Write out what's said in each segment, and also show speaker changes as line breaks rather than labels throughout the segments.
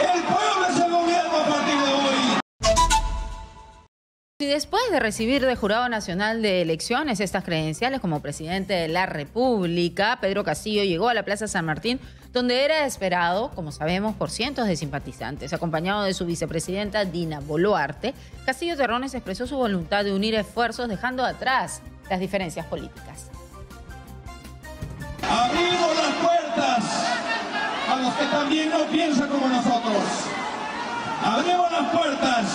El pueblo es el gobierno a partir de hoy.
Y después de recibir de Jurado Nacional de Elecciones estas credenciales como presidente de la República, Pedro Castillo llegó a la Plaza San Martín, donde era esperado, como sabemos, por cientos de simpatizantes. Acompañado de su vicepresidenta Dina Boluarte, Castillo Terrones expresó su voluntad de unir esfuerzos dejando atrás las diferencias políticas.
Que también no piensan como nosotros. Abrimos las puertas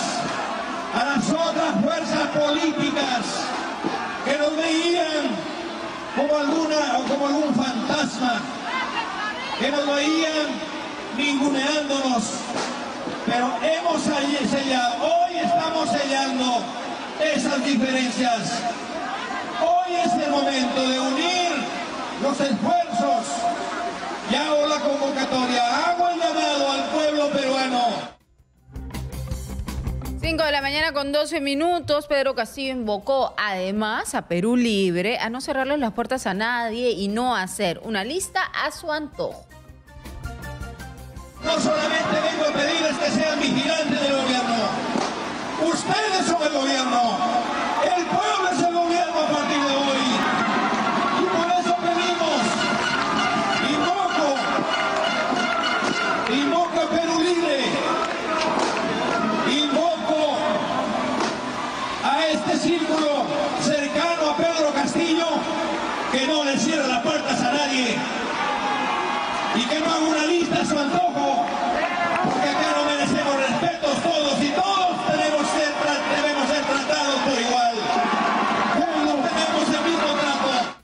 a las otras fuerzas políticas que nos veían como alguna o como algún fantasma, que nos veían ninguneándonos. Pero hemos sellado, hoy estamos sellando esas diferencias. Hoy es el momento de unir los esfuerzos y hago la convocatoria, hago el llamado al pueblo peruano.
5 de la mañana con 12 minutos, Pedro Castillo invocó además a Perú Libre a no cerrarle las puertas a nadie y no hacer una lista a su antojo.
No solamente vengo a pedirles que sean vigilantes del gobierno, y que no haga una lista a su antojo, porque acá no merecemos respetos todos y todos tenemos ser debemos ser tratados por igual. Todos tenemos el mismo trato.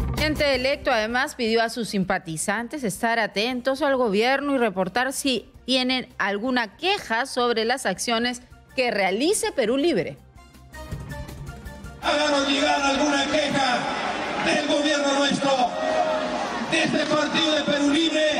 El presidente electo además pidió a sus simpatizantes estar atentos al gobierno y reportar si tienen alguna queja sobre las acciones que realice Perú Libre.
Háganos llegar alguna queja del gobierno nuestro, este partido de Perú Libre.